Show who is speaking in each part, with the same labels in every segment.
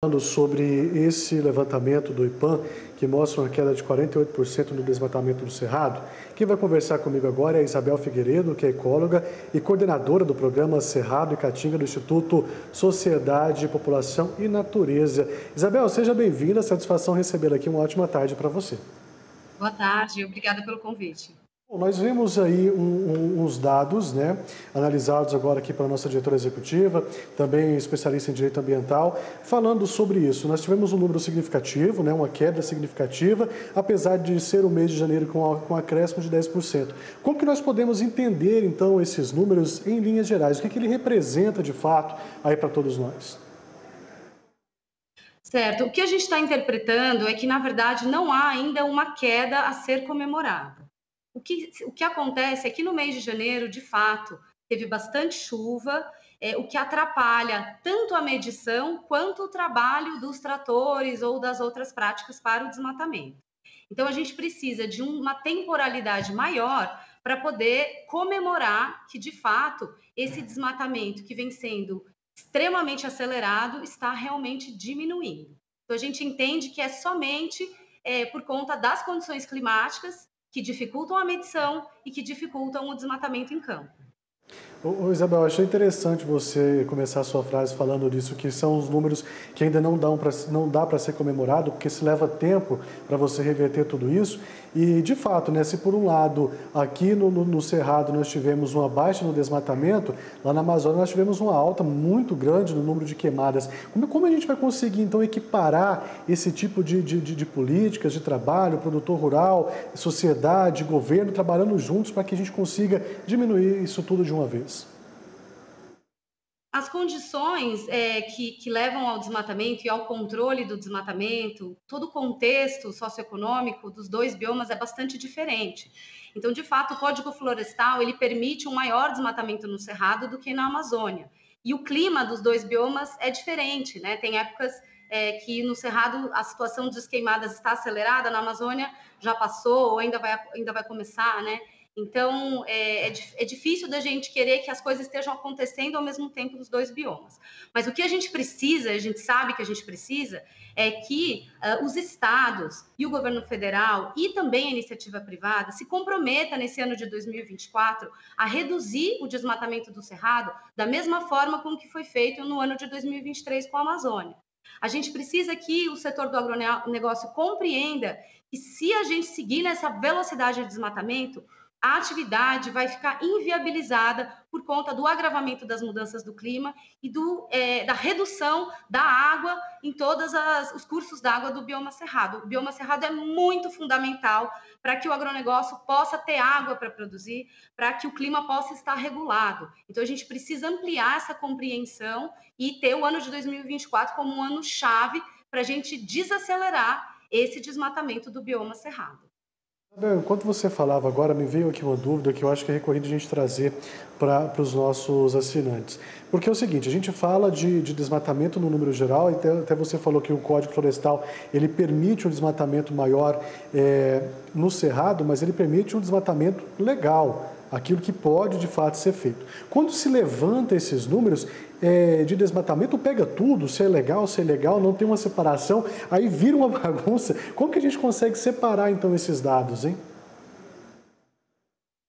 Speaker 1: falando sobre esse levantamento do IPAM, que mostra uma queda de 48% no desmatamento do Cerrado. Quem vai conversar comigo agora é a Isabel Figueiredo, que é ecóloga e coordenadora do programa Cerrado e Caatinga do Instituto Sociedade, População e Natureza. Isabel, seja bem-vinda, satisfação recebê-la aqui, uma ótima tarde para você.
Speaker 2: Boa tarde, obrigada pelo convite.
Speaker 1: Bom, nós vimos aí um, um, uns dados, né, analisados agora aqui pela nossa diretora executiva, também especialista em direito ambiental, falando sobre isso. Nós tivemos um número significativo, né, uma queda significativa, apesar de ser o mês de janeiro com, com um acréscimo de 10%. Como que nós podemos entender, então, esses números em linhas gerais? O que, que ele representa, de fato, aí para todos nós?
Speaker 2: Certo. O que a gente está interpretando é que, na verdade, não há ainda uma queda a ser comemorada. O que, o que acontece é que no mês de janeiro, de fato, teve bastante chuva, é, o que atrapalha tanto a medição quanto o trabalho dos tratores ou das outras práticas para o desmatamento. Então, a gente precisa de uma temporalidade maior para poder comemorar que, de fato, esse desmatamento que vem sendo extremamente acelerado está realmente diminuindo. Então, a gente entende que é somente é, por conta das condições climáticas que dificultam a medição e que dificultam o desmatamento em campo.
Speaker 1: Ô, Isabel, achei interessante você começar a sua frase falando disso, que são os números que ainda não, dão pra, não dá para ser comemorado, porque se leva tempo para você reverter tudo isso. E, de fato, né, se por um lado, aqui no, no, no, Cerrado nós tivemos uma baixa no desmatamento, lá na Amazônia nós tivemos uma alta muito grande no número de queimadas. Como, como a gente vai conseguir, então, equiparar esse tipo de, de, de, de políticas, de trabalho, produtor rural, sociedade, governo, trabalhando juntos para que a gente consiga diminuir isso tudo de uma vez?
Speaker 2: As condições é, que, que, levam ao desmatamento e ao controle do desmatamento, todo o contexto socioeconômico dos dois biomas é bastante diferente. Então, de fato, o Código Florestal ele permite um maior desmatamento no Cerrado do que na Amazônia. E o clima dos dois biomas é diferente, né? Tem épocas é, que no Cerrado a situação de queimadas está acelerada, na Amazônia já passou ou ainda vai, ainda vai começar, né? Então, é, é, é, difícil da gente querer que as coisas estejam acontecendo ao mesmo tempo nos dois biomas. Mas o que a gente precisa, a gente sabe que a gente precisa, é que uh, os estados e o governo federal e também a iniciativa privada se comprometa nesse ano de 2024 a reduzir o desmatamento do cerrado da mesma forma como que foi feito no ano de 2023 com a Amazônia. A gente precisa que o setor do agronegócio compreenda que se a gente seguir nessa velocidade de desmatamento, a atividade vai ficar inviabilizada por conta do agravamento das mudanças do clima e do, é, da redução da água em todos os cursos d'água do bioma cerrado. O bioma cerrado é muito fundamental para que o agronegócio possa ter água para produzir, para que o clima possa estar regulado. Então, a gente precisa ampliar essa compreensão e ter o ano de 2024 como um ano chave para a gente desacelerar esse desmatamento do bioma cerrado.
Speaker 1: Enquanto você falava agora, me veio aqui uma dúvida que eu acho que é recorrido a gente trazer para os nossos assinantes. Porque é o seguinte, a gente fala de, de desmatamento no número geral, até, até, você falou que o Código Florestal ele permite um desmatamento maior é, no cerrado, mas ele permite um desmatamento legal, aquilo que pode de fato ser feito. Quando se levanta esses números é, de desmatamento, pega tudo, se é legal, se é legal, não tem uma separação, aí vira uma bagunça. Como que a gente consegue separar então esses dados, hein?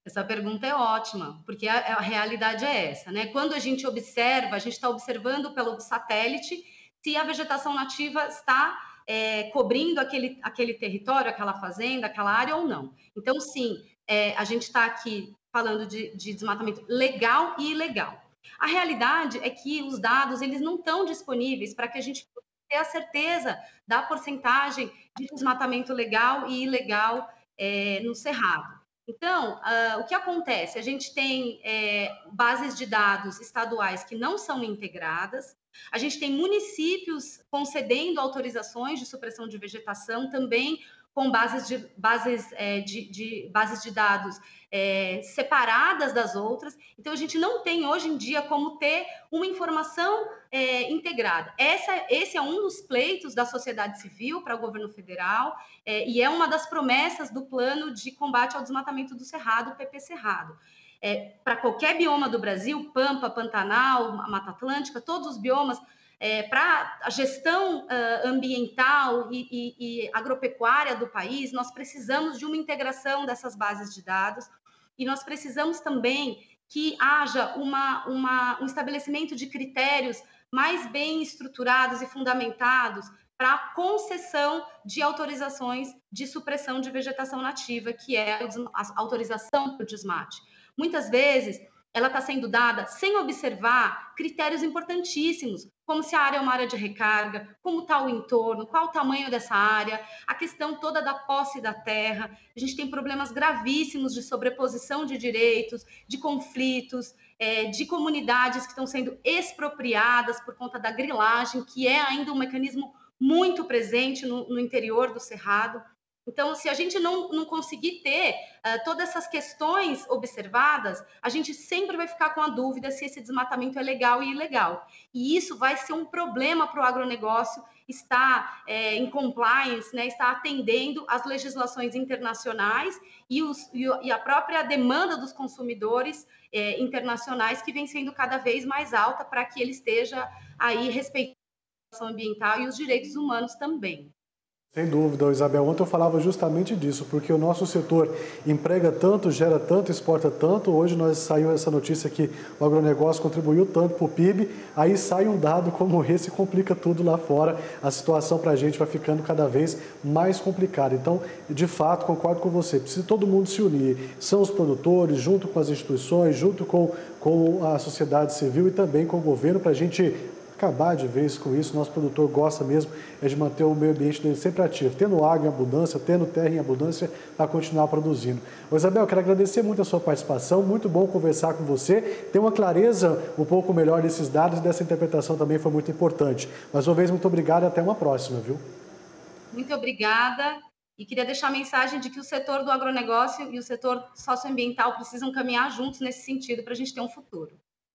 Speaker 2: Essa pergunta é ótima, porque a, a realidade é essa, né? Quando a gente observa, a gente está observando pelo satélite se a vegetação nativa está é, cobrindo aquele, aquele território, aquela fazenda, aquela área ou não. Então, sim, é, a gente está aqui falando de, de desmatamento legal e ilegal. A realidade é que os dados eles não estão disponíveis para que a gente tenha a certeza da porcentagem de desmatamento legal e ilegal é, no cerrado. Então, uh, o que acontece? A gente tem é, bases de dados estaduais que não são integradas, a gente tem municípios concedendo autorizações de supressão de vegetação também com bases de, bases, é, de, de, bases de dados é, separadas das outras. Então, a gente não tem hoje em dia como ter uma informação é, integrada. Essa, esse é um dos pleitos da sociedade civil para o governo federal é, e é uma das promessas do plano de combate ao desmatamento do Cerrado, PP Cerrado. É, para qualquer bioma do Brasil, Pampa, Pantanal, Mata Atlântica, todos os biomas, é, para a gestão uh, ambiental e, e, e agropecuária do país, nós precisamos de uma integração dessas bases de dados e nós precisamos também que haja uma, uma, um estabelecimento de critérios mais bem estruturados e fundamentados para a concessão de autorizações de supressão de vegetação nativa, que é a autorização para o desmate. Muitas vezes, ela está sendo dada sem observar critérios importantíssimos, como se a área é uma área de recarga, como está o entorno, qual o tamanho dessa área, a questão toda da posse da terra. A gente tem problemas gravíssimos de sobreposição de direitos, de conflitos, é, de comunidades que estão sendo expropriadas por conta da grilagem, que é ainda um mecanismo muito presente no, no interior do Cerrado. Então, se a gente não, não conseguir ter uh, todas essas questões observadas, a gente sempre vai ficar com a dúvida se esse desmatamento é legal e ilegal. E isso vai ser um problema para o agronegócio estar é, em compliance, né, estar atendendo às legislações internacionais e, os, e a própria demanda dos consumidores é, internacionais que vem sendo cada vez mais alta para que ele esteja aí respeitando a ambiental e os direitos humanos também.
Speaker 1: Sem dúvida, Isabel. Ontem eu falava justamente disso, porque o nosso setor emprega tanto, gera tanto, exporta tanto. Hoje nós saiu essa notícia que o agronegócio contribuiu tanto para o PIB. Aí sai um dado como esse, complica tudo lá fora. A situação para a gente vai ficando cada vez mais complicada. Então, de fato, concordo com você. Precisa todo mundo se unir. São os produtores, junto com as instituições, junto com, com a sociedade civil e também com o governo, para a gente acabar de vez com isso. Nosso produtor gosta mesmo é de manter o meio ambiente dele sempre ativo, tendo água em abundância, tendo terra em abundância para continuar produzindo. Ô Isabel, quero agradecer muito a sua participação, muito bom conversar com você. Ter uma clareza um pouco melhor desses dados e dessa interpretação também foi muito importante. Mais uma vez, muito obrigado e até uma próxima, viu?
Speaker 2: Muito obrigada. E queria deixar a mensagem de que o setor do agronegócio e o setor socioambiental precisam caminhar juntos nesse sentido para a gente ter um futuro.